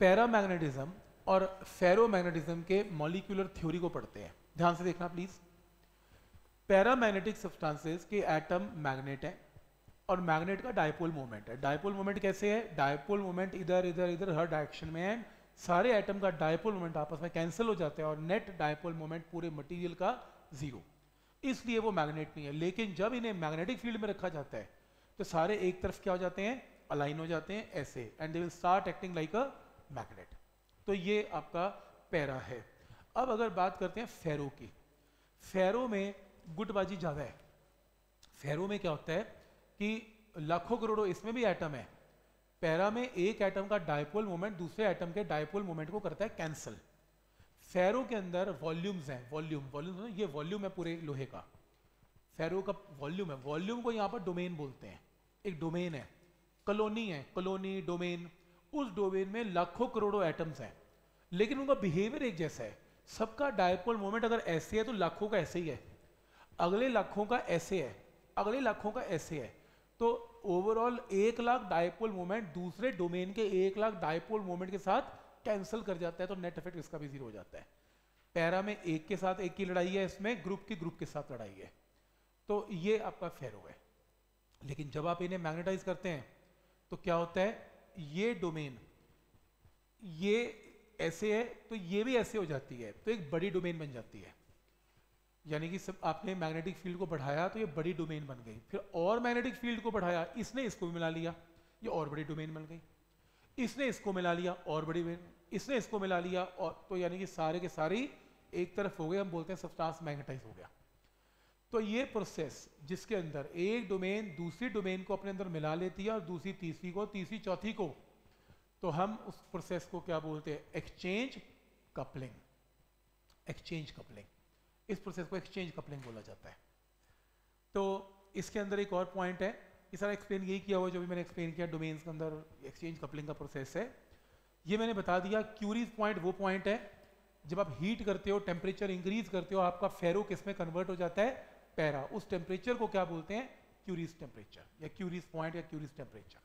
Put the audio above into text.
Paramagnetism और ferromagnetism के molecular theory को पढ़ते हैं। ध्यान से देखना प्लीज़ पैरामैग्नेटिक सब्सटेंसेस के एटम मैग्नेट है और मैग्नेट का डायपोल मोमेंट है। डायपोल मोमेंट कैसे है? डायपोल मोमेंट इधर इधर इधर, हर डायरेक्शन में है। सारे एटम का डायपोल मोमेंट आपस में कैंसिल हो जाते हैं और नेट डायपोल मोमेंट पूरे मटेरियल का ज़ीरो इसलिए वो मैग्नेट नहीं है। लेकिन जब इन्हें मैग्नेटिक फ़ील्ड में रखा जाता है तो सारे एक तरफ़ क्या हो जाते हैं? अलाइन हो जाते हैं ऐसे। And they will start acting like a magnet. तो ये आपका पैरा है। अब अगर बात करते हैं फेरो की। फेरो में गुटबाजी ज़्यादा है। फेरो में क्या होता है कि लाखों करोड़ों इसमें भी एटम है। पैरा में एक एटम का डायपोल मोमेंट दूसरे एटम के डायपोल मोमेंट को करता है कैंसिल फेरो के अंदर वॉल्यूम्स हैं। वॉल्यूम वॉल्यूम ये वॉल्यूम है पूरे लोहे का। फेरो का वॉल्यूम है। वॉल्यूम को यहाँ पर डोमेन बोलते हैं। एक डोमेन है। कॉलोनी है। कॉलोनी डोमेन उस डोमेन में लाखों करोड़ों एटम्स हैं। लेकिन उनका बिहेवियर एक जैसा है। सबका डायपोल मोमेंट अगर ऐसे है तो लाखों का ऐसे ही है। अगले लाखों का ऐसे है। अगले लाखों का ऐसे है। तो ओवरऑल एक लाख डायपोल मोमेंट दूसरे डोमेन के एक लाख डायपोल मोमेंट के साथ कैंसिल कर जाता है तो नेट इफ़ेक्ट इसका भी ज़ीरो हो जाता है। पैरा में एक के साथ एक की लड़ाई है, इसमें ग्रुप की ग्रुप के साथ लड़ाई है। तो ये आपका फेरो है लेकिन जब आप इन्हें मैग्नेटाइज करते हैं तो क्या होता है? ये डोमेन ये ऐसे है तो ये भी ऐसे हो जाती है तो एक बड़ी डोमेन बन जाती है। यानी कि सब आपने मैग्नेटिक फ़ील्ड को बढ़ाया तो ये बड़ी डोमेन बन गई। फिर और मैग्नेटिक फ़ील्ड को बढ़ाया, इसने इसको भी मिला लिया, ये और बड़ी डोमेन बन गई। इसने इसको मिला लिया, और बड़ी डोमेन इसने इसको मिला लिया, और तो यानी कि सारे के सारी एक तरफ़ हो गए, हम बोलते हैं सब्सटेंस मैग्नेटाइज हो गया। तो ये प्रोसेस जिसके अंदर एक डोमेन दूसरी डोमेन को अपने अंदर मिला लेती है और दूसरी तीसरी को, तीसरी चौथी को तो हम उस प्रोसेस को क्या बोलते हैं? एक्सचेंज कपलिंग एक्सचेंज कपलिंग इस प्रोसेस को एक्सचेंज कपलिंग बोला जाता है। तो इसके अंदर एक और पॉइंट है। ये सारा एक्सप्लेन यही किया हुआ जो भी मैंने एक्सप्लेन किया डोमेन्स के अंदर एक्सचेंज कपलिंग का प्रोसेस है। ये मैंने बता दिया क्यूरीज पॉइंट वो पॉइंट है। जब आप हीट करते हो टेम्परेचर इंक्रीज करते हो, आपका फेरो किसमें कन्वर्ट हो जाता है? पैरा, उस टेम्परेचर को क्या बोलते हैं? क्यूरिस टेम्परेचर या क्यूरिस पॉइंट या क्यूरिस टेम्परेचर